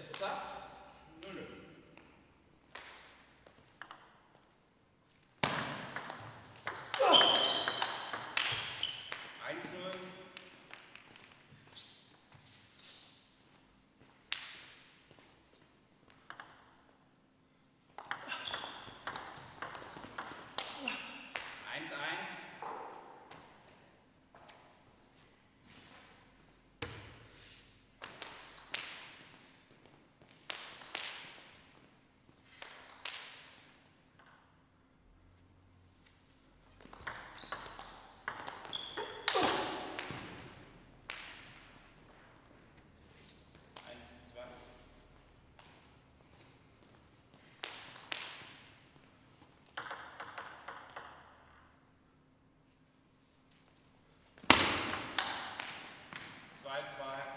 Resultat? 0-0. 2.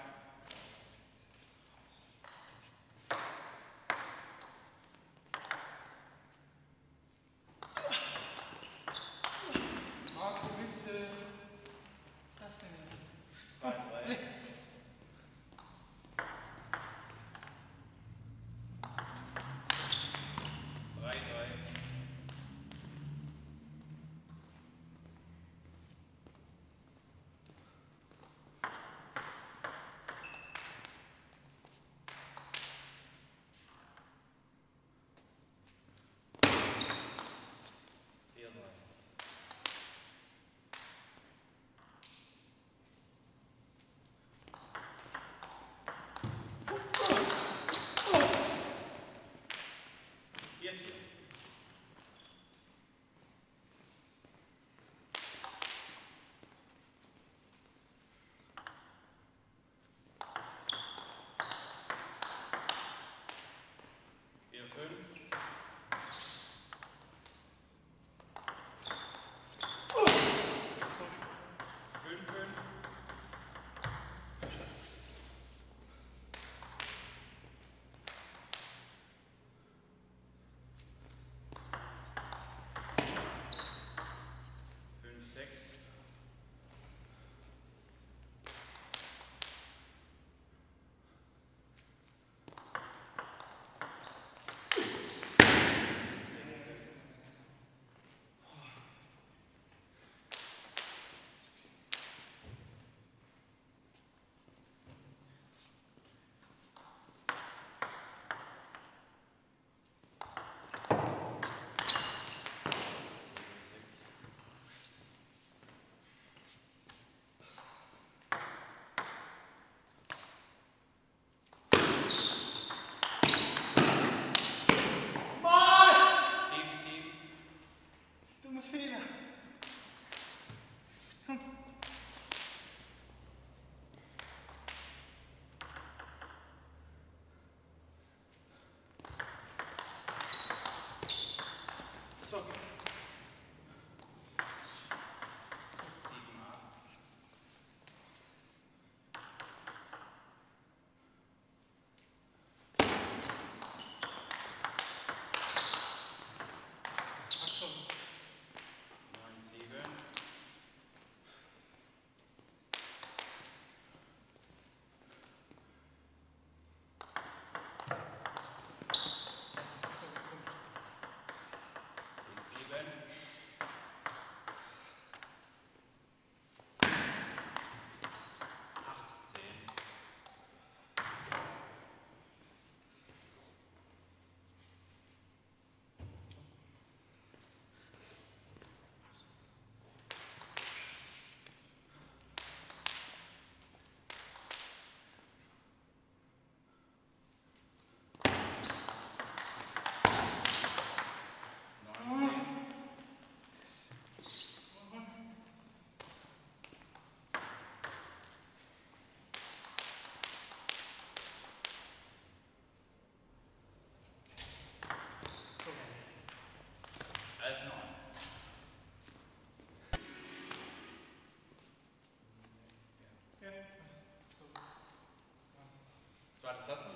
How does that sound?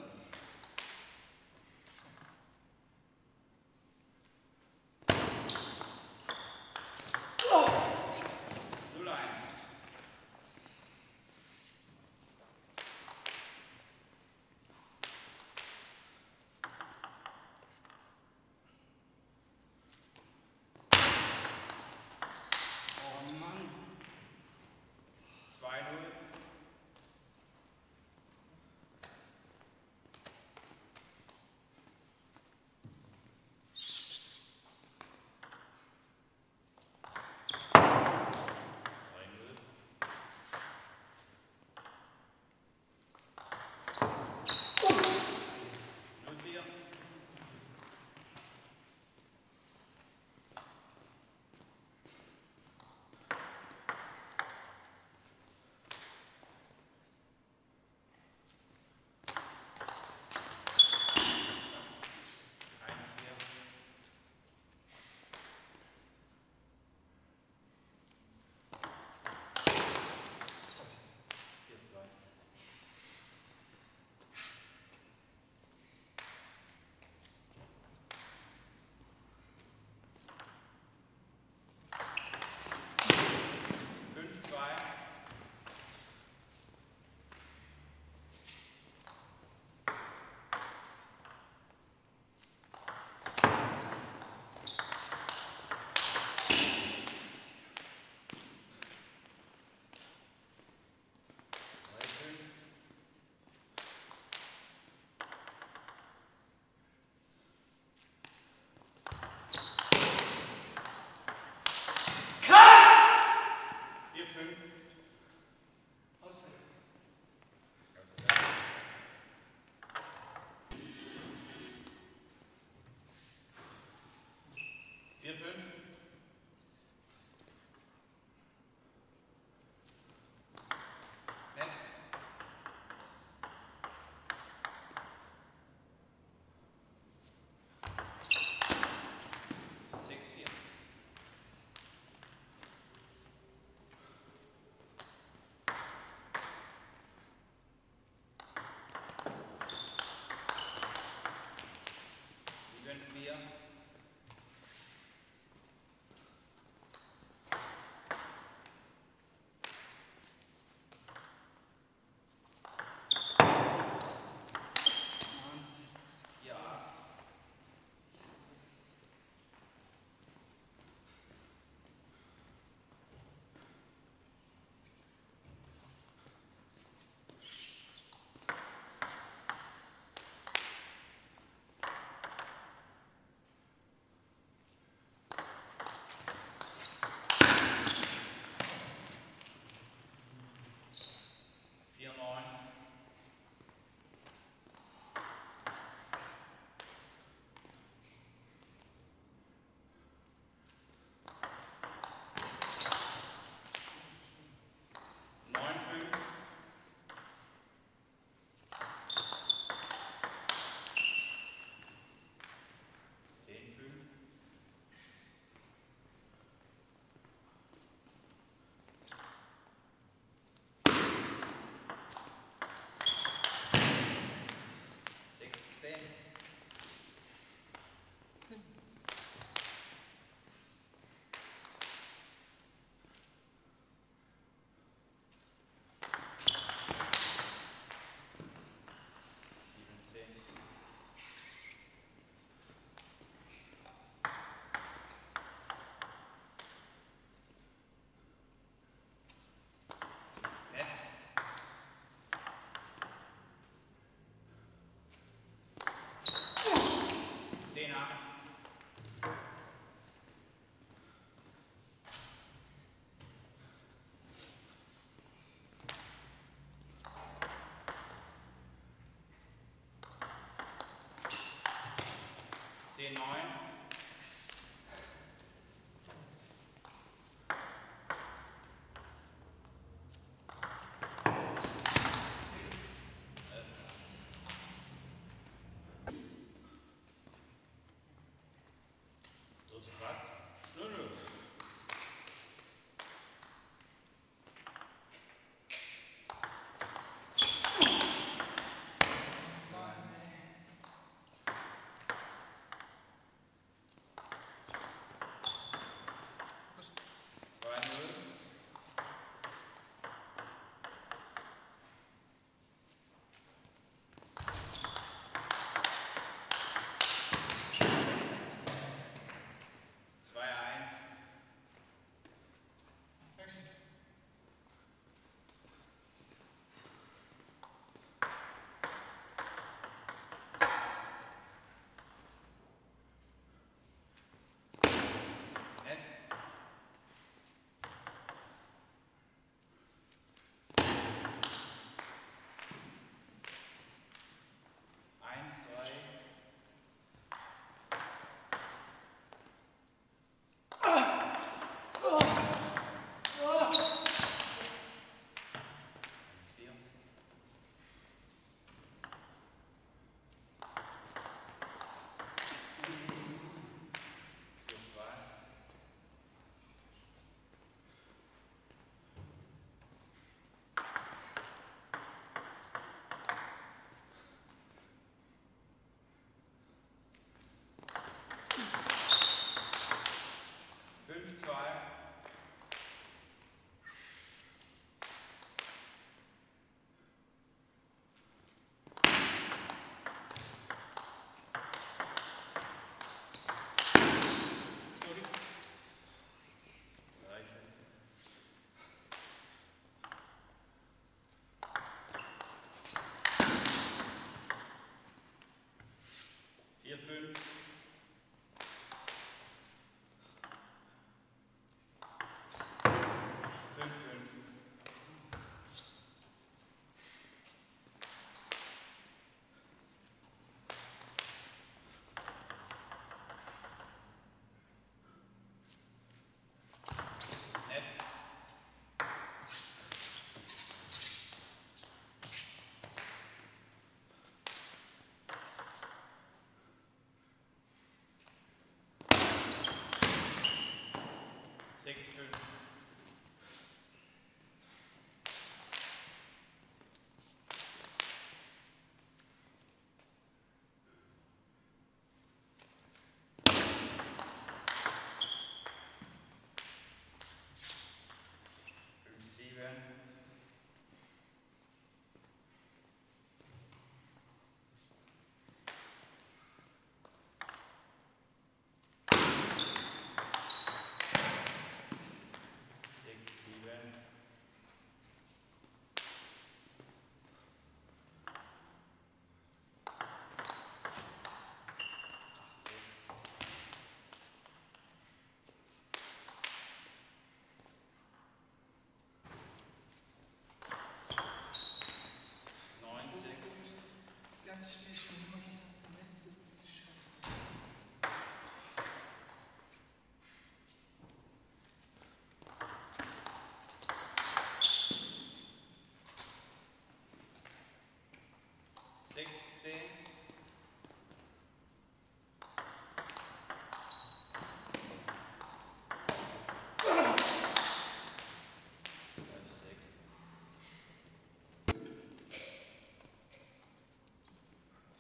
39.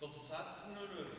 Oder Satz 00.